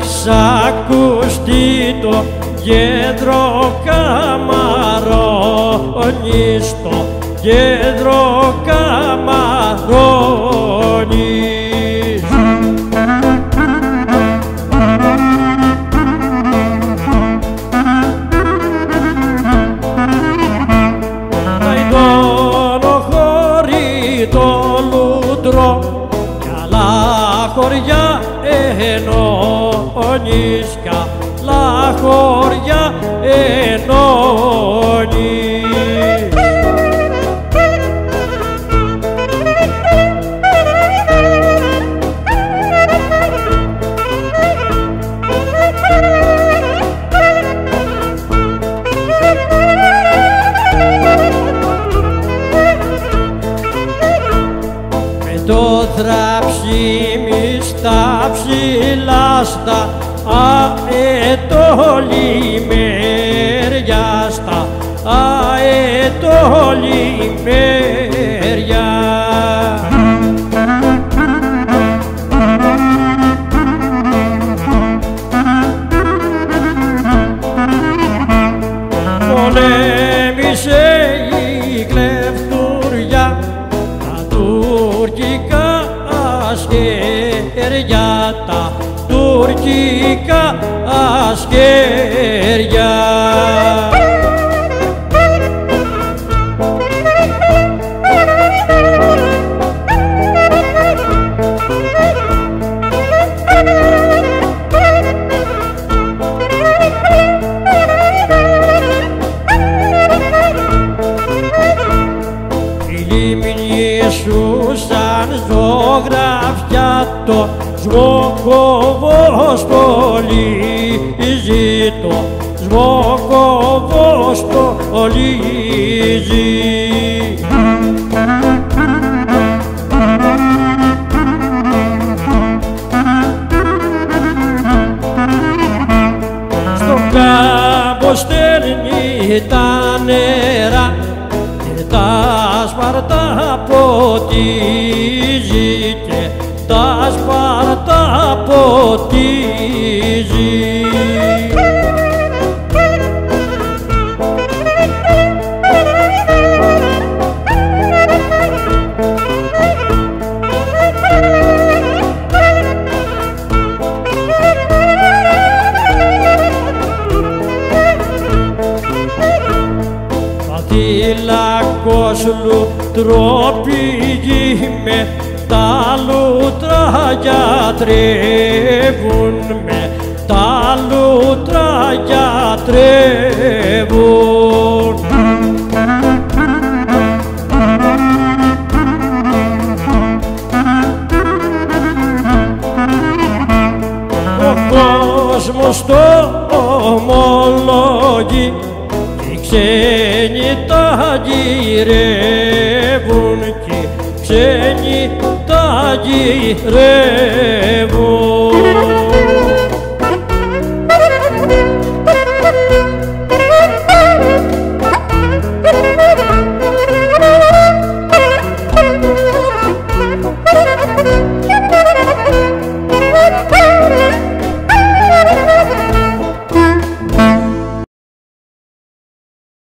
ξακουστεί το κέντρο καμαρώνει στο κέντρο καμαρώνει. Το λούτρο κι άλλα χωριά ενώνεις κι άλλα χωριά ενώνεις το θραψίμι στα ψηλά στα αετολιμέρια στα αετολιμέρια Πολέμησε τα τουρκικά ασκέρια. Οι λίμνοι σου σαν ζωγραφιά το σμοκοβό στολίζει το. Σμοκοβό στολίζει στο κάμπο στέλνει τα νερά και τα σπαρτά ποτίζει και τα σπαρτά ποτίζει Πατήλακος λουτρό πηγή με τα λούτρα γιατρεύουν με τα λούτρα γιατρεύουν Ο κόσμος το ομολογεί και οι ξένοι τα γυρεύουν και οι ξένοι τα γυρεύουν